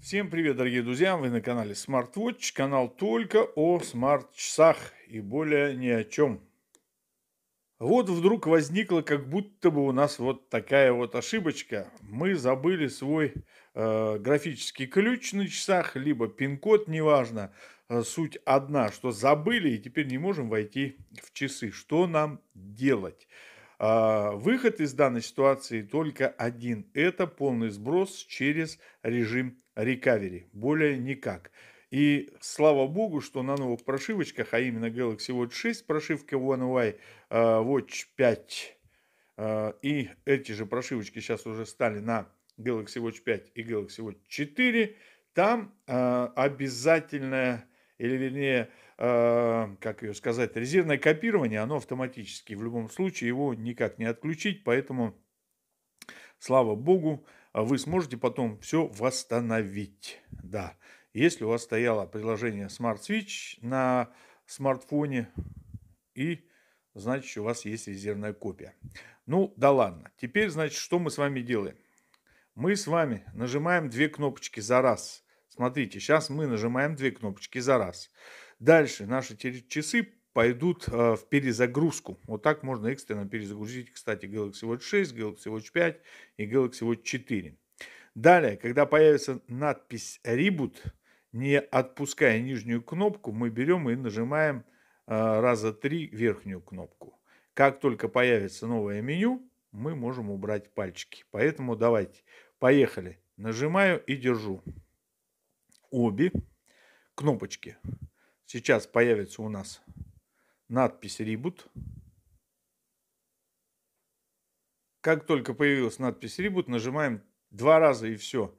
Всем привет, дорогие друзья! Вы на канале SmartWatch, канал только о смарт-часах и более ни о чем. Вот вдруг возникла как будто бы у нас вот такая вот ошибочка. Мы забыли свой э, графический ключ на часах, либо пин-код, неважно. Э, суть одна, что забыли и теперь не можем войти в часы. Что нам делать? А, выход из данной ситуации только один. Это полный сброс через режим recovery. Более никак. И слава богу, что на новых прошивочках, а именно Galaxy Watch 6, прошивка One UI, а, Watch 5 а, и эти же прошивочки сейчас уже стали на Galaxy Watch 5 и Galaxy Watch 4, там обязательная, или вернее, как ее сказать, резервное копирование, оно автоматически. В любом случае его никак не отключить, поэтому, слава богу, вы сможете потом все восстановить. Да, если у вас стояло приложение Smart Switch на смартфоне, и значит у вас есть резервная копия. Ну, да ладно. Теперь, значит, что мы с вами делаем? Мы с вами нажимаем две кнопочки за раз. Смотрите, сейчас мы нажимаем две кнопочки за раз. Дальше наши часы пойдут э, в перезагрузку. Вот так можно экстренно перезагрузить, кстати, Galaxy Watch 6, Galaxy Watch 5 и Galaxy Watch 4. Далее, когда появится надпись Reboot, не отпуская нижнюю кнопку, мы берем и нажимаем э, раза три верхнюю кнопку. Как только появится новое меню, мы можем убрать пальчики. Поэтому давайте, поехали. Нажимаю и держу обе кнопочки. Сейчас появится у нас надпись Reboot. Как только появилась надпись Reboot, нажимаем два раза и все.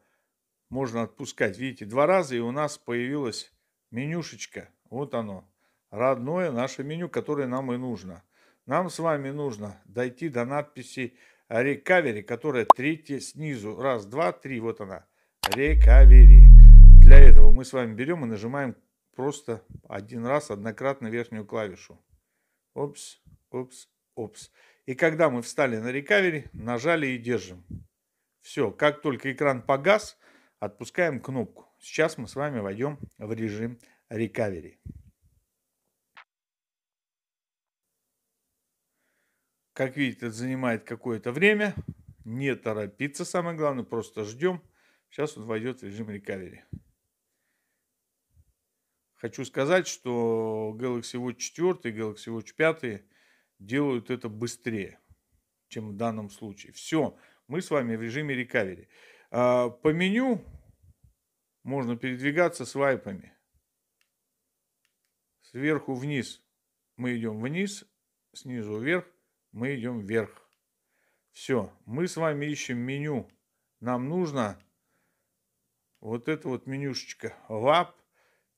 Можно отпускать. Видите, два раза и у нас появилась менюшечка. Вот оно. Родное наше меню, которое нам и нужно. Нам с вами нужно дойти до надписи Recovery, которая третья снизу. Раз, два, три. Вот она. Recovery. Для этого мы с вами берем и нажимаем просто один раз однократно верхнюю клавишу. Опс, опс, опс. И когда мы встали на рекавери, нажали и держим. Все, как только экран погас, отпускаем кнопку. Сейчас мы с вами войдем в режим рекавери. Как видите, это занимает какое-то время. Не торопиться, самое главное, просто ждем. Сейчас он войдет в режим рекавери. Хочу сказать, что Galaxy Watch 4 и Galaxy Watch 5 делают это быстрее, чем в данном случае. Все, мы с вами в режиме рекавери. А, по меню можно передвигаться свайпами. Сверху вниз мы идем вниз, снизу вверх мы идем вверх. Все, мы с вами ищем меню. Нам нужно вот это вот менюшечка WAP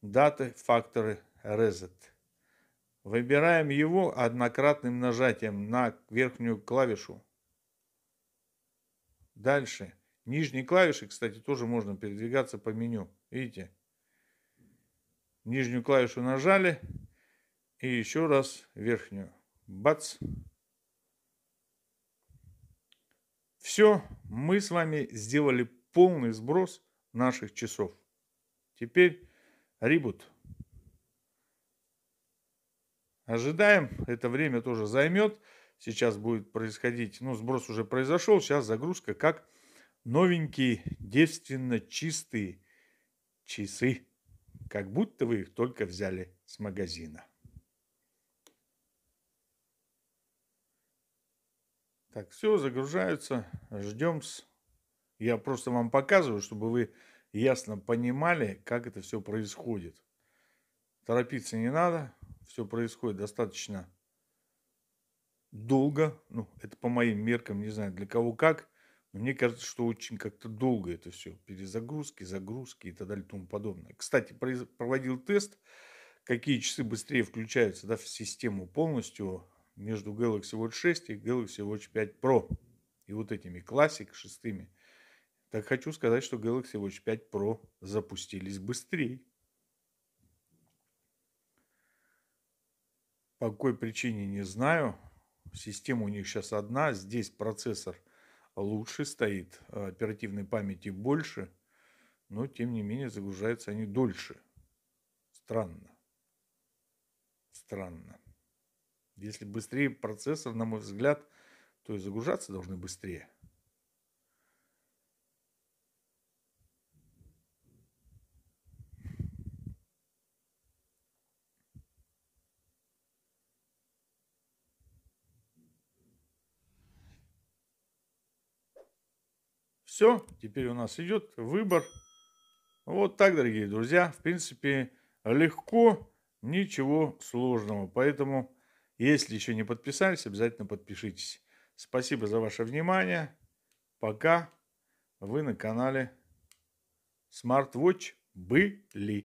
даты, факторы, reset. Выбираем его однократным нажатием на верхнюю клавишу. Дальше. Нижней клавишей, кстати, тоже можно передвигаться по меню. Видите? Нижнюю клавишу нажали. И еще раз верхнюю. Бац. Все, мы с вами сделали полный сброс наших часов. Теперь Рибут. Ожидаем, это время тоже займет. Сейчас будет происходить, ну, сброс уже произошел, сейчас загрузка как новенькие, девственно чистые часы. Как будто вы их только взяли с магазина. Так, все, загружаются, ждем. Я просто вам показываю, чтобы вы ясно понимали, как это все происходит. Торопиться не надо, все происходит достаточно долго. Ну, это по моим меркам, не знаю, для кого как. Но мне кажется, что очень как-то долго это все. Перезагрузки, загрузки и так далее и тому подобное. Кстати, проводил тест, какие часы быстрее включаются да, в систему полностью между Galaxy Watch 6 и Galaxy Watch 5 Pro. И вот этими классик шестыми – так хочу сказать, что Galaxy Watch 5 Pro запустились быстрее. По какой причине не знаю. Система у них сейчас одна. Здесь процессор лучше стоит, оперативной памяти больше. но тем не менее загружаются они дольше. Странно. Странно. Если быстрее процессор, на мой взгляд, то и загружаться должны быстрее. Все, теперь у нас идет выбор. Вот так, дорогие друзья. В принципе, легко, ничего сложного. Поэтому, если еще не подписались, обязательно подпишитесь. Спасибо за ваше внимание. Пока. Вы на канале Smartwatch были.